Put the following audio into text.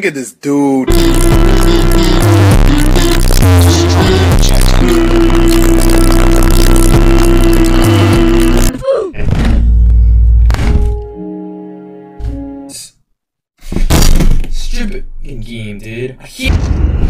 Look at this dude. Stupid game, dude. I hate